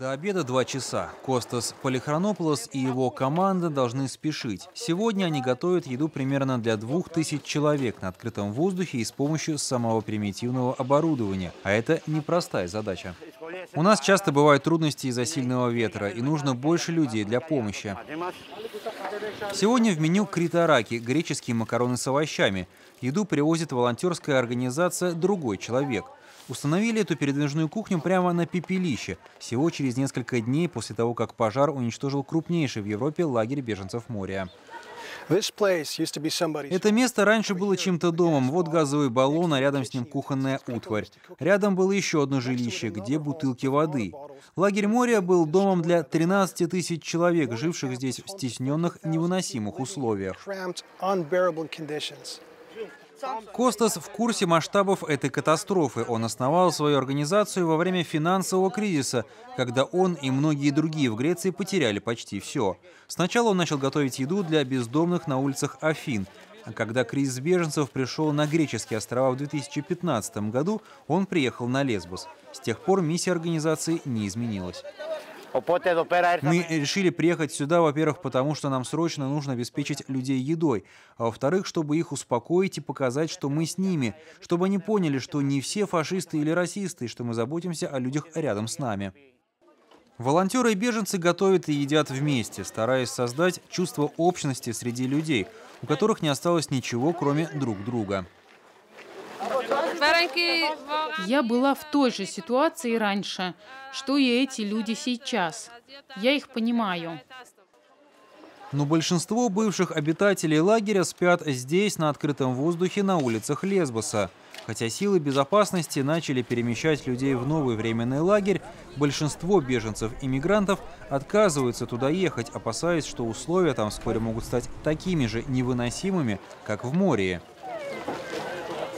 До обеда два часа. Костас Полихронополос и его команда должны спешить. Сегодня они готовят еду примерно для двух тысяч человек на открытом воздухе и с помощью самого примитивного оборудования. А это непростая задача. У нас часто бывают трудности из-за сильного ветра, и нужно больше людей для помощи. Сегодня в меню критараки – греческие макароны с овощами. Еду привозит волонтерская организация «Другой человек». Установили эту передвижную кухню прямо на пепелище, всего через несколько дней после того, как пожар уничтожил крупнейший в Европе лагерь беженцев моря. Это место раньше было чем-то домом. Вот газовый баллон, а рядом с ним кухонная утварь. Рядом было еще одно жилище, где бутылки воды. Лагерь моря был домом для 13 тысяч человек, живших здесь в стесненных, невыносимых условиях. Костас в курсе масштабов этой катастрофы. Он основал свою организацию во время финансового кризиса, когда он и многие другие в Греции потеряли почти все. Сначала он начал готовить еду для бездомных на улицах Афин. А когда кризис беженцев пришел на греческие острова в 2015 году, он приехал на Лесбос. С тех пор миссия организации не изменилась. Мы решили приехать сюда, во-первых, потому что нам срочно нужно обеспечить людей едой, а во-вторых, чтобы их успокоить и показать, что мы с ними, чтобы они поняли, что не все фашисты или расисты, и что мы заботимся о людях рядом с нами. Волонтеры и беженцы готовят и едят вместе, стараясь создать чувство общности среди людей, у которых не осталось ничего, кроме друг друга. Я была в той же ситуации раньше, что и эти люди сейчас. Я их понимаю. Но большинство бывших обитателей лагеря спят здесь, на открытом воздухе, на улицах Лесбоса. Хотя силы безопасности начали перемещать людей в новый временный лагерь, большинство беженцев и мигрантов отказываются туда ехать, опасаясь, что условия там вскоре могут стать такими же невыносимыми, как в море.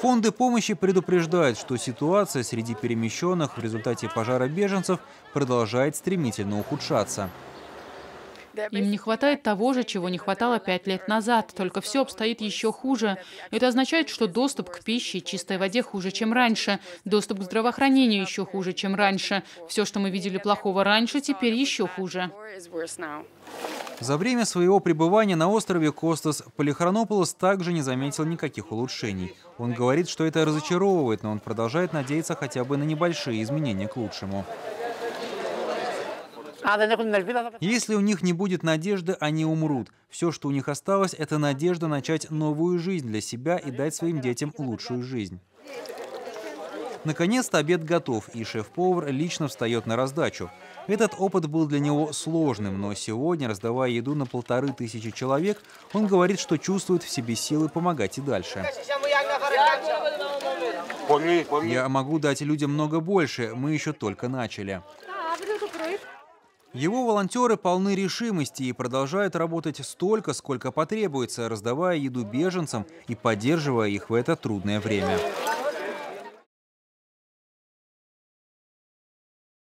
Фонды помощи предупреждают, что ситуация среди перемещенных в результате пожара беженцев продолжает стремительно ухудшаться. Им не хватает того же, чего не хватало пять лет назад, только все обстоит еще хуже. Это означает, что доступ к пище и чистой воде хуже, чем раньше, доступ к здравоохранению еще хуже, чем раньше. Все, что мы видели плохого раньше, теперь еще хуже. За время своего пребывания на острове Костас Полихронополос также не заметил никаких улучшений. Он говорит, что это разочаровывает, но он продолжает надеяться хотя бы на небольшие изменения к лучшему. Если у них не будет надежды, они умрут. Все, что у них осталось, это надежда начать новую жизнь для себя и дать своим детям лучшую жизнь. Наконец-то обед готов, и шеф-повар лично встает на раздачу. Этот опыт был для него сложным, но сегодня, раздавая еду на полторы тысячи человек, он говорит, что чувствует в себе силы помогать и дальше. Я могу дать людям много больше, мы еще только начали. Его волонтеры полны решимости и продолжают работать столько, сколько потребуется, раздавая еду беженцам и поддерживая их в это трудное время.